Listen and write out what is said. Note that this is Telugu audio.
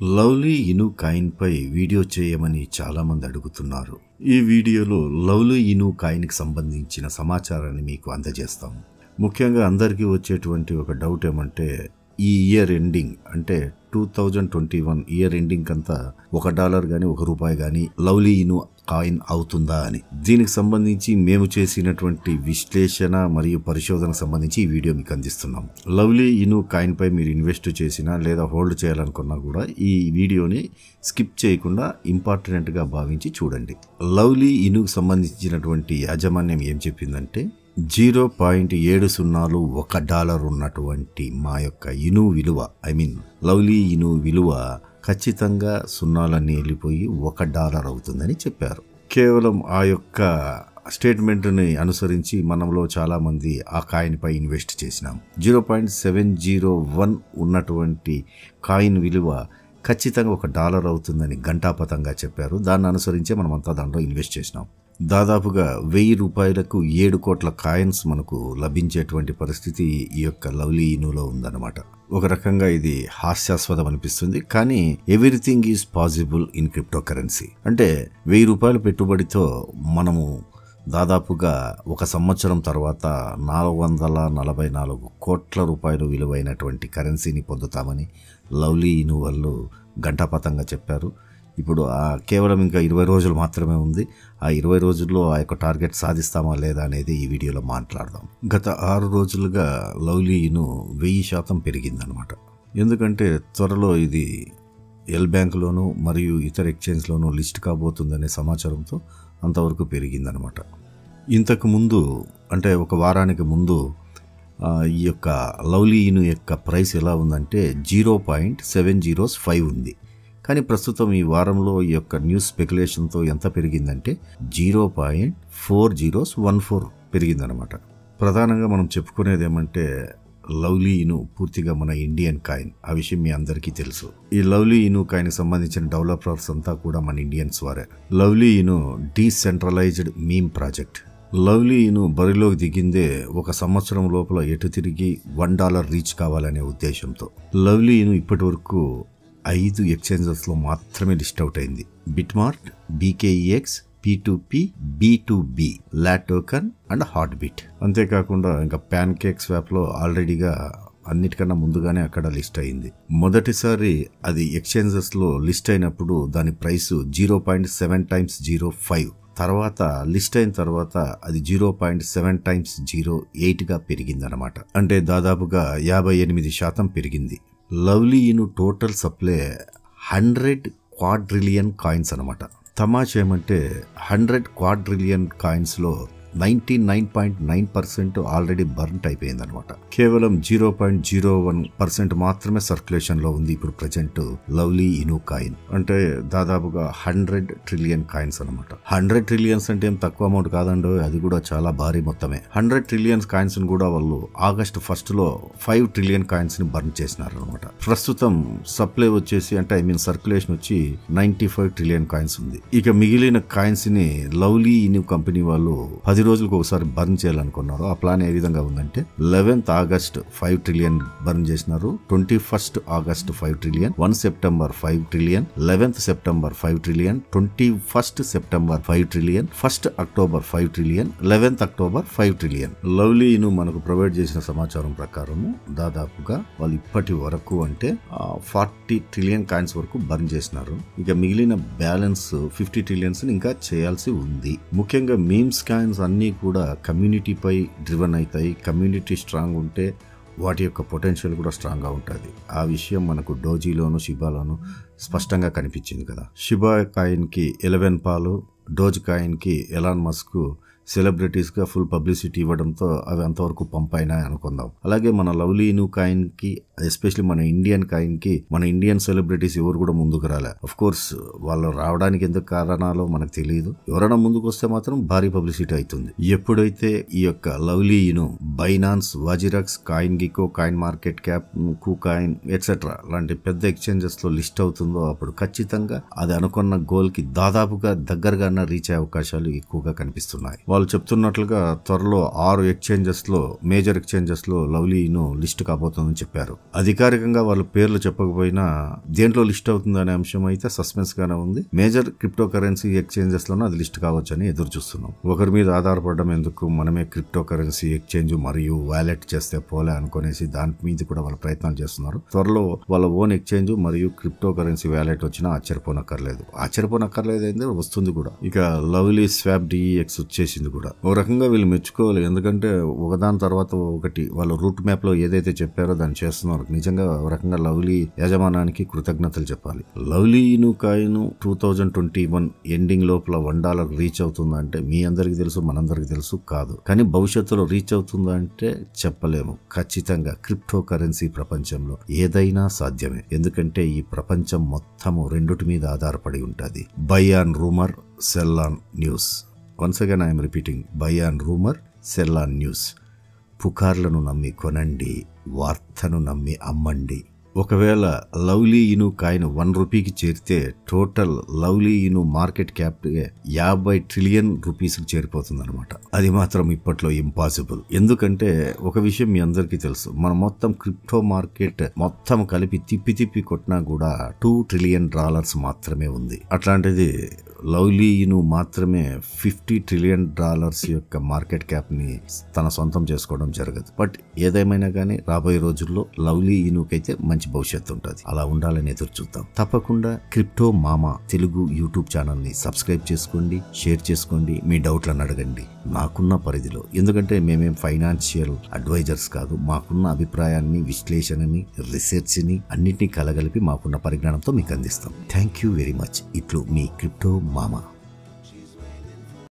లవ్లీ ఇను కాయిన్ పై వీడియో చేయమని చాలామంది అడుగుతున్నారు. ఈ వీడియోలో లవ్లీ ఇను కాయిన్కి సంబంధించిన సమాచారాన్ని మీకు అందజేస్తాం. ముఖ్యంగా అందరికీ వచ్చేటువంటి ఒక డౌట్ ఏమంటే ఈ ఇయర్ ఎండింగ్ అంటే two thousand twenty one year ending అంతా ఒక డాలర్ కానీ ఒక రూపాయి కానీ లవ్లీ ఇను కాయిన్ అవుతుందా అని. దీనికి సంబంధించి మేము చేసినటువంటి విశ్లేషణ మరియు పరిశోధనకు సంబంధించి ఈ వీడియో మీకు అందిస్తున్నాం. లవ్లీ ఇను కాయిన్ పై మీరు ఇన్వెస్ట్ చేసినా లేదా హోల్డ్ చేయాలనుకున్నా కూడా ఈ వీడియోని స్కిప్ చేయకుండా ఇంపార్టెంట్గా భావించి చూడండి. లవ్లీ ఇనుకు సంబంధించినటువంటి యాజమాన్యం ఏం చెప్పిందంటే జీరో పాయింట్ ఏడు సున్నాలు ఒక డాలర్ ఉన్నటువంటి మా యొక్క ఇను విలువ ఐ మీన్ లవ్లీ ఇను విలువ ఖచ్చితంగా సున్నాలన్నీ వెళ్ళిపోయి ఒక డాలర్ అవుతుందని చెప్పారు. కేవలం ఆ యొక్క స్టేట్మెంట్ని అనుసరించి మనంలో చాలామంది ఆ కాయిన్పై ఇన్వెస్ట్ చేసినాం. Zero point seven zero one ఉన్నటువంటి కాయిన్ విలువ ఖచ్చితంగా ఒక డాలర్ అవుతుందని గంటాపతంగా చెప్పారు. దాన్ని అనుసరించే మనమంతా దాంట్లో ఇన్వెస్ట్ చేసినాం. దాదాపుగా వెయ్యి రూపాయలకు ఏడు కోట్ల కాయిన్స్ మనకు లభించేటువంటి పరిస్థితి ఈ యొక్క లవ్లీ ఇనులో ఉందన్నమాట. ఒక రకంగా ఇది హాస్యాస్పదం అనిపిస్తుంది కానీ everything is possible in crypto currency అంటే వెయ్యి రూపాయల పెట్టుబడితో మనము దాదాపుగా ఒక సంవత్సరం తర్వాత నాలుగు వందల నలభై నాలుగు కోట్ల రూపాయలు విలువైనటువంటి కరెన్సీని పొందుతామని లవ్లీ ఇను వాళ్ళు గంటాపతంగా చెప్పారు. ఇప్పుడు ఆ కేవలం ఇంకా ఇరవై రోజులు మాత్రమే ఉంది. ఆ ఇరవై రోజుల్లో ఆ యొక్క టార్గెట్ సాధిస్తామా లేదా అనేది ఈ వీడియోలో మాట్లాడదాం. గత ఆరు రోజులుగా లవ్లీను వెయ్యి శాతం పెరిగిందనమాట ఎందుకంటే త్వరలో ఇది ఎల్ బ్యాంక్లోను మరియు ఇతర ఎక్స్చేంజ్లోనూ లిస్ట్ కాబోతుందనే సమాచారంతో అంతవరకు పెరిగిందనమాట ఇంతకు ముందు అంటే ఒక వారానికి ముందు ఈ యొక్క లవ్లీ యొక్క ప్రైస్ ఎలా ఉందంటే zero point seven zeros five ఉంది. కానీ ప్రస్తుతం ఈ వారంలో ఈ యొక్క న్యూస్ స్పెక్యులేషన్తో ఎంత పెరిగిందంటే zero point four zeros one four పెరిగిందనమాట ప్రధానంగా మనం చెప్పుకునేది ఏమంటే లవ్లీ ఇను పూర్తిగా మన ఇండియన్ కాయిన్. ఆ విషయం మీ అందరికీ తెలుసు. ఈ లవ్లీ ఇను కాయిన్ సంబంధించిన డెవలపర్స్ అంతా కూడా మన ఇండియన్స్ వారే. లవ్లీ ఇను డీసెంట్రలైజ్డ్ మీమ్ ప్రాజెక్ట్. లవ్లీ ఇను బరిలోకి దిగిందే ఒక సంవత్సరం లోపల ఎటు తిరిగి వన్ డాలర్ రీచ్ కావాలనే ఉద్దేశంతో. లవ్లీ ఇను ఇప్పటి వరకు ఐదు ఎక్స్చేంజెస్లో మాత్రమే లిస్ట్ అవుట్ అయింది. BitMart BKEX P to P B to B LATOKEN and Hotbit అంతేకాకుండా ఇంకా ప్యాన్ కేక్ స్వాప్లో ఆల్రెడీగా అన్నిటికన్నా ముందుగానే అక్కడ లిస్ట్ అయింది. మొదటిసారి అది ఎక్స్చేంజెస్లో లిస్ట్ అయినప్పుడు దాని price zero point seven times zero five. తర్వాత లిస్ట్ అయిన తర్వాత అది zero point seven times zero ఎయిట్గా పెరిగిందనమాట అంటే దాదాపుగా యాభై ఎనిమిది శాతం పెరిగింది. Lovely Inu total supply hundred quadrillion coins అనమాట తమాష ఏమంటే hundred quadrillion కాయిన్స్లో ninety nine point nine percent already burnt అయిపోయింది అనమాట కేవలం zero point zero one percent మాత్రమే సర్క్యులేషన్లో ఉంది ఇప్పుడు ప్రజెంట్ లవ్లీ ఇను కాయిన్. అంటే దాదాపుగా హండ్రెడ్ ట్రిలియన్ కాయిన్స్ అనమాట హండ్రెడ్ ట్రిలియన్స్ అంటే ఏం తక్కువ అమౌంట్ కాదండో అది కూడా చాలా భారీ మొత్తమే. హండ్రెడ్ ట్రిలియన్స్ కాయిన్స్ కూడా వాళ్ళు ఆగస్ట్ ఫస్ట్లో ఫైవ్ ట్రిలియన్ కాయిన్స్ని బర్న్ చేసినారు అనమాట ప్రస్తుతం సప్లై వచ్చేసి అంటే ఐ మీన్ సర్క్యులేషన్ వచ్చి నైన్టీ ఫైవ్ ట్రిలియన్ కాయిన్స్ ఉంది. ఇక మిగిలిన కాయిన్స్ని లవ్లీ ఇను కంపెనీ వాళ్ళు పది రోజులకు ఒకసారి బర్న్ చేయాలనుకున్నారు ఆ ప్లాన్ ఏ విధంగా ఉందంటే eleventh August five trillion burn చేసినారు twenty first August five trillion one September five trillion eleventh September five trillion twenty first September five trillion first October five trillion eleventh October five trillion. Lovely Inu మనకు ప్రొవైడ్ చేసిన సమాచారం ప్రకారము దాదాపుగా వాళ్ళు ఇప్పటి వరకు అంటే ఫార్టీ ట్రిలియన్ కాయిన్స్ వరకు బర్న్ చేసినారు. ఇక మిగిలిన బ్యాలెన్స్ ఫిఫ్టీ ట్రిలియన్స్ ఇంకా చేయాల్సి ఉంది. ముఖ్యంగా మీమ్స్ కాయిన్స్ అన్నీ కూడా కమ్యూనిటీపై డ్రివన్ అవుతాయి కమ్యూనిటీ స్ట్రాంగ్ ఉంటే వాటి యొక్క పొటెన్షియల్ కూడా స్ట్రాంగ్గా ఉంటుంది. ఆ విషయం మనకు డోజీలోను షిబాలోను స్పష్టంగా కనిపించింది కదా. షిబా కాయిన్కి ఎలెవెన్ పాలు డోజ్ కాయిన్కి ఎలాన్ మస్క్ సెలబ్రిటీస్గా ఫుల్ పబ్లిసిటీ ఇవ్వడంతో అవి అంతవరకు పంప్ అయినాయి అనుకుందాం. అలాగే మన లవ్లీ ఇను కాయిన్కి ఎస్పెషల్లీ మన ఇండియన్ కాయిన్కి మన ఇండియన్ సెలబ్రిటీస్ ఎవరు కూడా ముందుకు రాలే. అఫ్ కోర్స్ వాళ్ళు రావడానికి ఎందుకు కారణాలో మనకు తెలియదు. ఎవరైనా ముందుకు వస్తే మాత్రం భారీ పబ్లిసిటీ అవుతుంది. ఎప్పుడైతే ఈ యొక్క Lovely Inu Binance WazirX CoinGecko CoinMarketCap KuCoin etcetera లాంటి పెద్ద ఎక్స్చేంజెస్లో లిస్ట్ అవుతుందో అప్పుడు ఖచ్చితంగా అది అనుకున్న గోల్కి దాదాపుగా దగ్గరగా రీచ్ అయ్యే అవకాశాలు ఎక్కువగా కనిపిస్తున్నాయి. వాళ్ళు చెప్తున్నట్లుగా త్వరలో ఆరు ఎక్స్చేంజెస్లో మేజర్ ఎక్స్చేంజెస్లో లవ్లీను లిస్ట్ కాబోతుందని చెప్పారు. అధికారికంగా వాళ్ళ పేర్లు చెప్పకపోయినా దేంట్లో లిస్ట్ అవుతుంది అనే అంశం అయితే సస్పెన్స్ గానే ఉంది. మేజర్ క్రిప్టో కరెన్సీ ఎక్స్చేంజెస్లోనే అది లిస్ట్ కావచ్చని ఎదురు చూస్తున్నాం. ఒకరి మీద ఆధారపడడం ఎందుకు? మనమే క్రిప్టో కరెన్సీ ఎక్స్చేంజ్ మరియు వ్యాలెట్ చేస్తే పోలే అనుకునేసి దాని మీద కూడా వాళ్ళ ప్రయత్నాలు చేస్తున్నారు. త్వరలో వాళ్ళ ఓన్ ఎక్స్చేంజ్ మరియు క్రిప్టో కరెన్సీ వ్యాలెట్ వచ్చినా ఆశ్చర్యపోనక్కర్లేదు. ఆశ్చర్యపోనక్కర్లేదు ఏంది వస్తుంది కూడా. ఇక లవ్లీ స్వాప్ డిఈఎక్స్ వచ్చేసింది. కూడా. ఒక రకంగా వీళ్ళు మెచ్చుకోవాలి. ఎందుకంటే ఒకదాని తర్వాత ఒకటి వాళ్ళ రూట్ మ్యాప్లో ఏదైతే చెప్పారో దాన్ని చేస్తున్నారు. నిజంగా ఒక రకంగా లవ్లీ యజమానానికి కృతజ్ఞతలు చెప్పాలి. Lovely Inu coin two thousand twenty one ending లోపల వన్ డాలర్ రీచ్ అవుతుందంటే మీ అందరికి తెలుసు మనందరికి తెలుసు కాదు. కానీ భవిష్యత్తులో రీచ్ అవుతుందంటే చెప్పలేము. ఖచ్చితంగా క్రిప్టో కరెన్సీ ప్రపంచంలో ఏదైనా సాధ్యమే. ఎందుకంటే ఈ ప్రపంచం మొత్తము రెండుటి మీద ఆధారపడి ఉంటుంది. Buy on rumour sell on news. Once again I'm repeating buy on rumour sell on news పుకార్లను నమ్మి కొనండి వార్తను నమ్మి అమ్మండి ఒకవేళ లవ్లీ ఇను కాయిన్ వన్ రూపీకి చేరితే total Lovely Inu market cap యాభై ట్రిలియన్ రూపీస్కి చేరిపోతుంది అనమాట అది మాత్రం ఇప్పట్లో ఇంపాసిబుల్. ఎందుకంటే ఒక విషయం మీ అందరికీ తెలుసు. మన మొత్తం క్రిప్టో మార్కెట్ మొత్తం కలిపి తిప్పి తిప్పి కొట్టినా కూడా టూ ట్రిలియన్ డాలర్స్ మాత్రమే ఉంది. అట్లాంటిది లవ్లీను మాత్రమే ఫిఫ్టీ ట్రిలియన్ డాలర్స్ యొక్క మార్కెట్ క్యాప్ని తన సొంతం చేసుకోవడం జరగదు. బట్ ఏదేమైనా కానీ రాబోయే రోజుల్లో లవ్లీ ఇనుకైతే మంచి భవిష్యత్తు ఉంటుంది. అలా ఉండాలని ఎదురు చూద్దాం. తప్పకుండా క్రిప్టో మామా తెలుగు యూట్యూబ్ ఛానల్ని సబ్స్క్రైబ్ చేసుకోండి షేర్ చేసుకోండి మీ డౌట్లను అడగండి. నాకున్న పరిధిలో. ఎందుకంటే మేమేం ఫైనాన్షియల్ అడ్వైజర్స్ కాదు మాకున్న అభిప్రాయాన్ని విశ్లేషణని రీసెర్చ్ని అన్నింటినీ కలగలిపి మాకున్న పరిజ్ఞానంతో మీకు అందిస్తాం. Thank you very much. ఇట్లు మీ క్రిప్టో మామా.